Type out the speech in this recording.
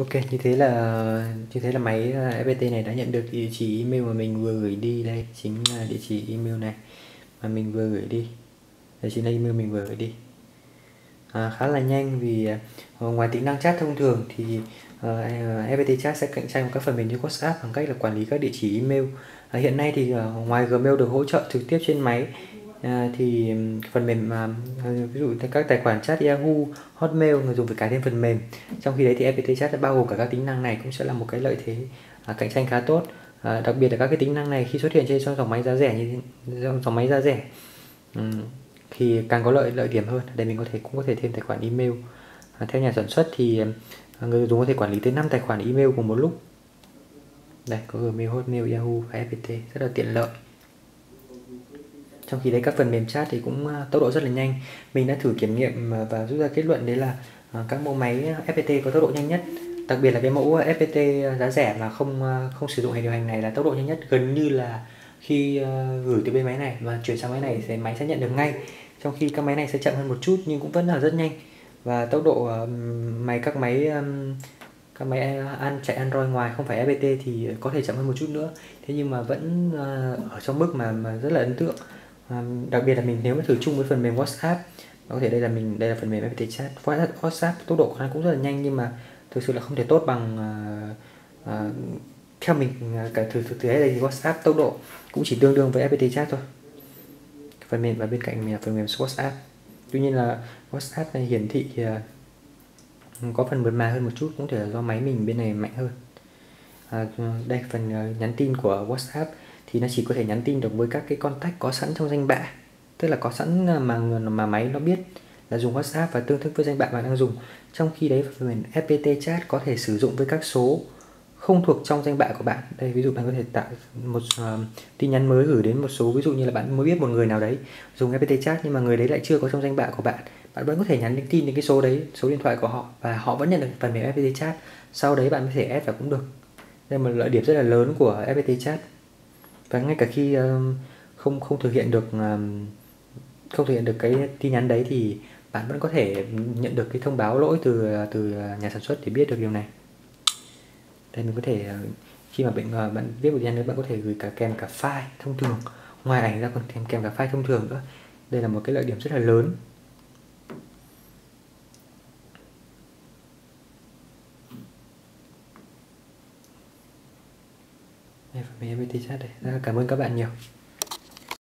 Ok, như thế là như thế là máy à, FPT này đã nhận được địa chỉ email mà mình vừa gửi đi đây, chính là địa chỉ email này mà mình vừa gửi đi. Đây chính là email mình vừa gửi đi. À, khá là nhanh vì uh, ngoài tính năng chat thông thường thì à, uh, FPT chat sẽ cạnh tranh với các phần mềm như WhatsApp bằng cách là quản lý các địa chỉ email. À, hiện nay thì uh, ngoài Gmail được hỗ trợ trực tiếp trên máy à, thì phần mềm mà à, ví dụ các tài khoản chat Yahoo, Hotmail người dùng phải cài thêm phần mềm. Trong khi đấy thì FPT chat đã bao gồm cả các tính năng này cũng sẽ là một cái lợi thế à, cạnh tranh khá tốt. À, đặc biệt là các cái tính năng này khi xuất hiện trên trong dòng máy giá rẻ như trong dòng máy giá rẻ um, thì càng có lợi lợi điểm hơn. Để mình có thể cũng có thể thêm tài khoản email. À, theo nhà sản xuất thì à, người dùng có thể quản lý tới 5 tài khoản email cùng một lúc. Đây có Gmail, Hotmail, Yahoo và FPT rất là tiện lợi trong khi đấy các phần mềm chat thì cũng à, tốc độ rất là nhanh. Mình đã thử kiểm nghiệm à, và rút ra kết luận đấy là à, các mẫu máy FPT có tốc độ nhanh nhất. Đặc biệt là cái mẫu FPT giá rẻ mà không không sử dụng hệ điều hành này là tốc độ nhanh nhất. Gần như là khi gửi từ bên máy này và chuyển sang máy này thì máy sẽ nhận được ngay. Trong khi các máy này sẽ chậm hơn một chút nhưng cũng vẫn là rất nhanh. Và tốc độ máy các máy các máy ăn chạy Android ngoài không phải FPT thì có thể chậm hơn một chút nữa. Thế nhưng mà vẫn ở trong mức mà, mà rất là ấn tượng. À, đặc biệt là mình nếu mà thử chung với phần mềm WhatsApp có thể đây là mình đây là phần mềm FPT chat WhatsApp tốc độ của nó cũng rất là nhanh nhưng mà thực sự là không thể tốt bằng uh, uh, theo mình cả thử thực tế đây thì WhatsApp tốc độ cũng chỉ tương đương với FPT chat thôi. Phần mềm và bên cạnh mình là phần mềm WhatsApp. Tuy nhiên là WhatsApp này hiển thị uh, có phần mượt mà hơn một chút cũng thể là do máy mình bên này mạnh hơn. À, đây phần uh, nhắn tin của WhatsApp thì nó chỉ có thể nhắn tin được với các cái contact có sẵn trong danh bạ. Tức là có sẵn à, mà mà máy nó biết là dùng WhatsApp và tương thức với danh bạ bạn đang dùng. Trong khi đấy phần mềm FPT chat có thể sử dụng với các số không thuộc trong danh bạ của bạn. Đây ví dụ bạn có thể tạo một uh, tin nhắn mới gửi đến một số ví dụ như là bạn mới biết một người nào đấy dùng FPT chat nhưng mà người đấy lại chưa có trong danh bạ của bạn bạn vẫn có thể nhắn tin đến cái số đấy số điện thoại của họ và họ vẫn nhận được phần mềm FPT chat. Sau đấy bạn có thể add vào cũng được. Đây là một lợi điểm rất là lớn của FPT chat và ngay cả khi ờ, không không thực hiện được ờ, không thực hiện được cái tin nhắn đấy thì bạn vẫn có thể nhận được cái thông báo lỗi từ ờ, từ nhà sản xuất để biết được điều này. Đây mình có thể khi mà bạn bạn viết một tin nhắn đấy, bạn có thể gửi cả kèm cả file thông thường, ngoài ảnh ra còn thêm kèm cả file thông thường nữa. Đây là một cái lợi điểm rất là lớn. Đây, mình MT chat đây. Cảm ơn các bạn nhiều.